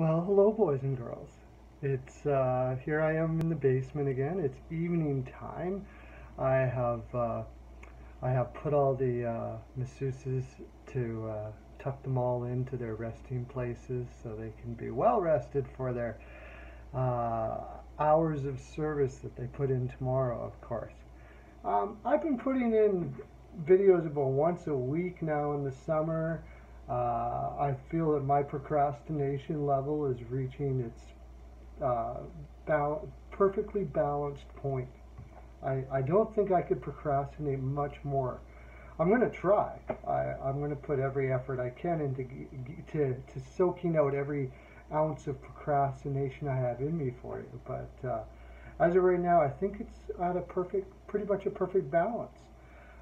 Well, hello, boys and girls. It's uh, here I am in the basement again. It's evening time. I have uh, I have put all the uh, masseuses to uh, tuck them all into their resting places so they can be well rested for their uh, hours of service that they put in tomorrow, of course. Um, I've been putting in videos about once a week now in the summer. Uh, I feel that my procrastination level is reaching its uh, bal perfectly balanced point. I, I don't think I could procrastinate much more. I'm going to try. I, I'm going to put every effort I can into to, to soaking out every ounce of procrastination I have in me for you. But uh, as of right now, I think it's at a perfect, pretty much a perfect balance.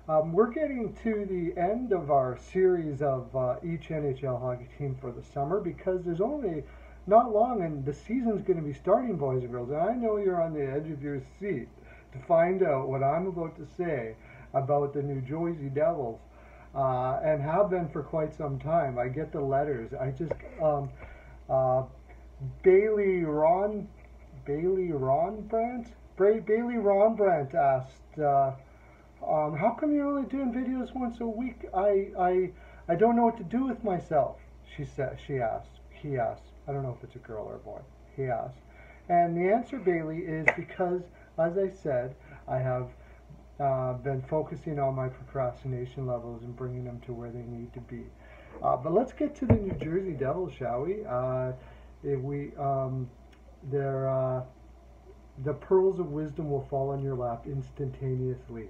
Um, we're getting to the end of our series of uh, each NHL hockey team for the summer because there's only not long and the season's going to be starting, boys and girls. And I know you're on the edge of your seat to find out what I'm about to say about the New Jersey Devils uh, and have been for quite some time. I get the letters. I just, um, uh, Bailey Ron, Bailey Ron Brandt? Bailey Ron Brandt asked, uh, um, how come you're only doing videos once a week? I, I, I don't know what to do with myself, she said, she asked, he asked. I don't know if it's a girl or a boy, he asked. And the answer, Bailey, is because, as I said, I have uh, been focusing on my procrastination levels and bringing them to where they need to be. Uh, but let's get to the New Jersey Devils, shall we? Uh, we, um, they're, uh, the pearls of wisdom will fall on your lap instantaneously.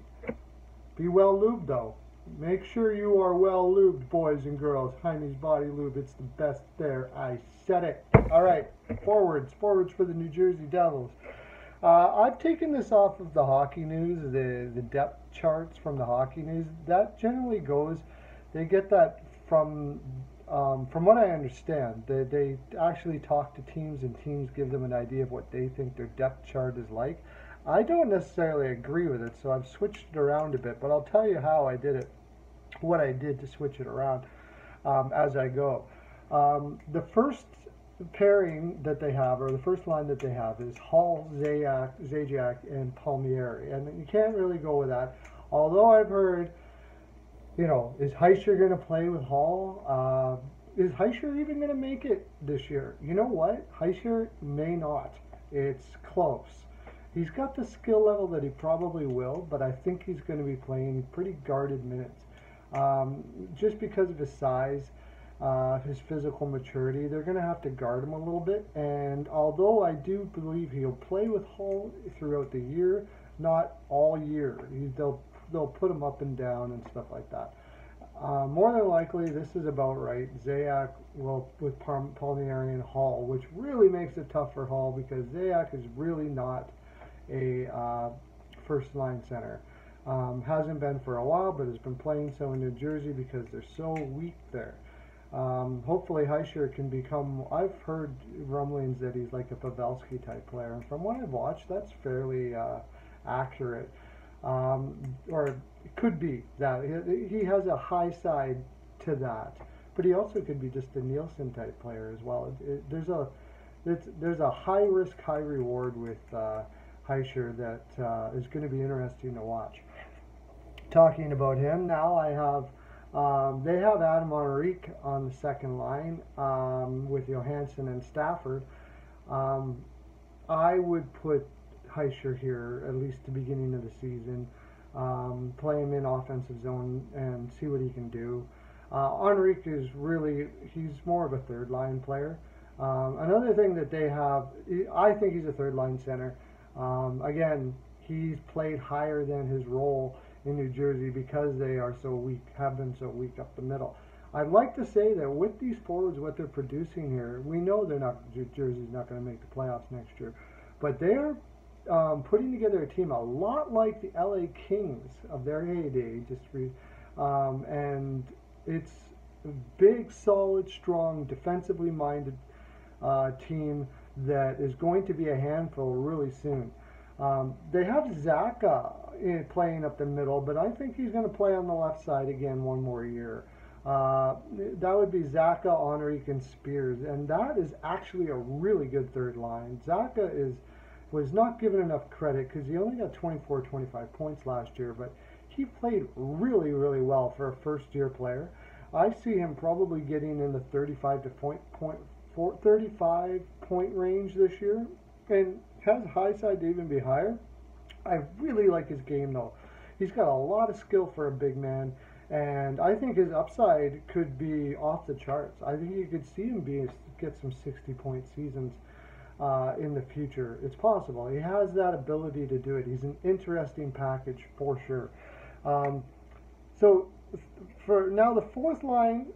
Be well lubed though. Make sure you are well lubed, boys and girls. Jaime's Body Lube, it's the best there. I said it. All right, forwards, forwards for the New Jersey Devils. Uh, I've taken this off of the hockey news, the, the depth charts from the hockey news. That generally goes, they get that from, um, from what I understand, they, they actually talk to teams and teams give them an idea of what they think their depth chart is like. I don't necessarily agree with it, so I've switched it around a bit, but I'll tell you how I did it, what I did to switch it around um, as I go. Um, the first pairing that they have, or the first line that they have, is Hall, Zajac, Zajac, and Palmieri, and you can't really go with that. Although I've heard, you know, is Hischier going to play with Hall? Uh, is Hischier even going to make it this year? You know what? Hischier may not. It's close. He's got the skill level that he probably will, but I think he's going to be playing pretty guarded minutes. Um, just because of his size, uh, his physical maturity, they're going to have to guard him a little bit. And although I do believe he'll play with Hall throughout the year, not all year. He, they'll they'll put them up and down and stuff like that. Uh, more than likely, this is about right. Zajac will with Palmieri Hall, which really makes it tough for Hall because Zajac is really not a uh, first line center. Um, hasn't been for a while, but has been playing so in New Jersey because they're so weak there. Um, hopefully Hischier can become, I've heard rumblings that he's like a Pavelski type player, and from what I've watched, that's fairly uh, accurate. Um, or it could be that. He, has a high side to that, but he also could be just a Nielsen type player as well. It, it, there's a there's a high risk, high reward with uh, Hischier that uh, is going to be interesting to watch. Talking about him, now I have, um, they have Adam Henrique on the second line um, with Johansson and Stafford. Um, I would put Hischier here, at least the beginning of the season, um, play him in offensive zone and see what he can do. Uh, Henrique is really, he's more of a third line player. Um, another thing that they have, I think he's a third line center. Um, again, he's played higher than his role in New Jersey because they are so weak, have been so weak up the middle. I'd like to say that with these forwards, what they're producing here, we know they're not Jersey's not going to make the playoffs next year, but they're um, putting together a team a lot like the LA Kings of their heyday, just re, um, and it's a big, solid, strong, defensively minded uh, team that is going to be a handful really soon. Um, they have Zacha playing up the middle, but I think he's going to play on the left side again one more year. Uh, that would be Zacha, Henrique, and Spears, and that is actually a really good third line. Zacha is was not given enough credit because he only got 24, 25 points last year, but he played really, really well for a first-year player. I see him probably getting in the 35 to point, point four, 35 point range this year, and has high side to even be higher. I really like his game though. He's got a lot of skill for a big man, and I think his upside could be off the charts. I think you could see him be get some 60 point seasons uh, in the future. It's possible. He has that ability to do it. He's an interesting package for sure. Um, so for now, the fourth line,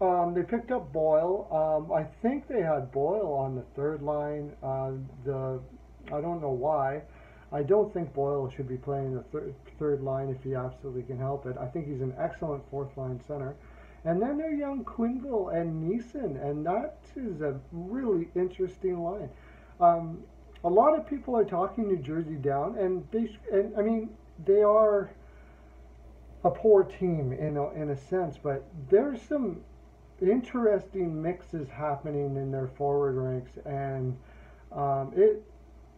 um, they picked up Boyle. Um, I think they had Boyle on the third line. Uh, the I don't know why. I don't think Boyle should be playing the thir- third line if he absolutely can help it. I think he's an excellent fourth line center. And then they're young Quenneville and Neeson, and that is a really interesting line. Um, a lot of people are talking New Jersey down, and they and I mean they are a poor team in a, in a sense, but there's some interesting mixes happening in their forward ranks, and um, it,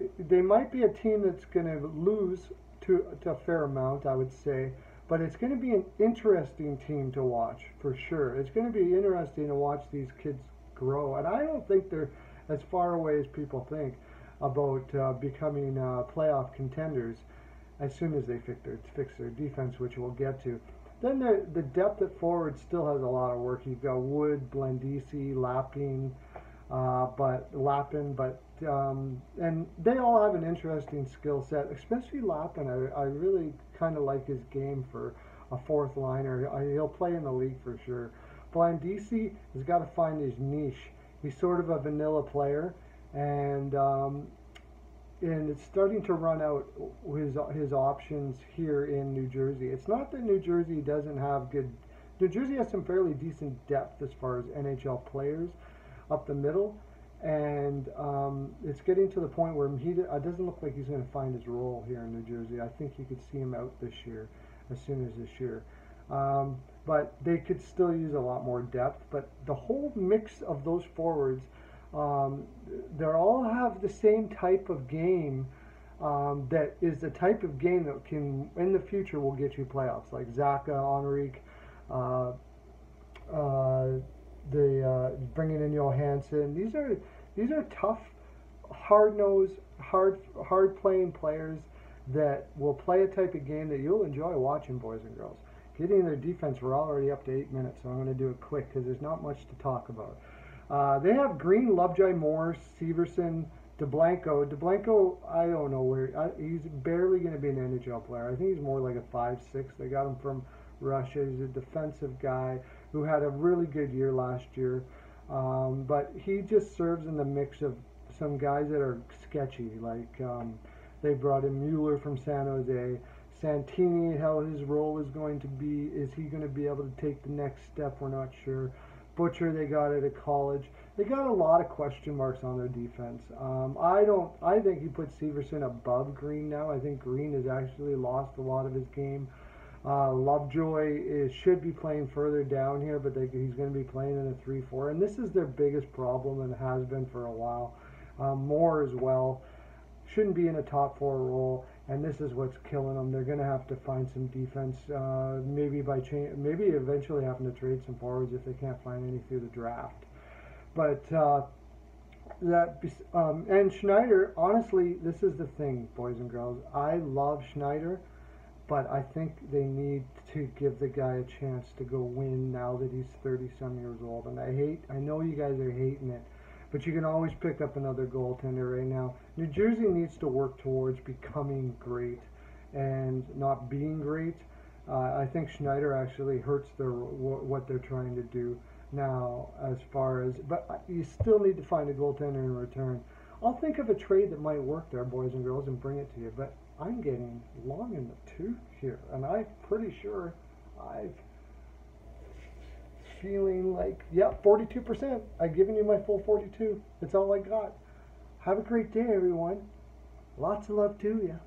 it, they might be a team that's going to lose to, to a fair amount, I would say, but it's going to be an interesting team to watch for sure. It's going to be interesting to watch these kids grow, and I don't think they're as far away as people think about uh, becoming uh, playoff contenders as soon as they fix their, fix their defense, which we'll get to. Then the, the depth at forward still has a lot of work. You've got Wood, Blandisi, Lappin, uh, but Lappin, but um, and they all have an interesting skill set, especially Lappin. I, I really kind of like his game for a fourth liner. I, he'll play in the league for sure. Blandisi has got to find his niche. He's sort of a vanilla player, and um, and it's starting to run out his his options here in New Jersey. It's not that New Jersey doesn't have good. New Jersey has some fairly decent depth as far as NHL players up the middle, and um, it's getting to the point where he it doesn't look like he's going to find his role here in New Jersey. I think you could see him out this year, as soon as this year. Um, but they could still use a lot more depth. But the whole mix of those forwards um, they all have the same type of game um, that is the type of game that can, in the future, will get you playoffs. Like uh, uh, the uh, bringing in Johansson. These are these are tough, hard nosed, hard hard playing players that will play a type of game that you'll enjoy watching, boys and girls. Getting their defense, we're already up to eight minutes, so I'm going to do it quick because there's not much to talk about. Uh, they have Greene, Lovejoy, Morse, Severson, DeBlanco. DeBlanco, I don't know where. He's barely going to be an NHL player. I think he's more like a five-six. They got him from Russia. He's a defensive guy who had a really good year last year. Um, but he just serves in the mix of some guys that are sketchy. Like um, they brought in Mueller from San Jose. Santini, how his role is going to be. Is he going to be able to take the next step? We're not sure. Butcher they got it at college. They got a lot of question marks on their defense. Um, I don't. I think you put Severson above Greene now. I think Greene has actually lost a lot of his game. Uh, Lovejoy is, should be playing further down here, but they, he's going to be playing in a 3-4, and this is their biggest problem and has been for a while. Um, Moore as well shouldn't be in a top four role and this is what's killing them. They're going to have to find some defense, uh, maybe by cha- maybe eventually having to trade some forwards if they can't find any through the draft. But uh, that um, and Schneider, honestly, this is the thing, boys and girls. I love Schneider, but I think they need to give the guy a chance to go win now that he's 30 some years old. And I hate, I know you guys are hating it but you can always pick up another goaltender right now. New Jersey needs to work towards becoming great and not being great. Uh, I think Schneider actually hurts their what they're trying to do now as far as but you still need to find a goaltender in return. I'll think of a trade that might work there, boys and girls, and bring it to you. But I'm getting long in the tooth here, and I'm pretty sure I've feeling like, yep, 42%. I've given you my full 42. That's all I got. Have a great day, everyone. Lots of love to you.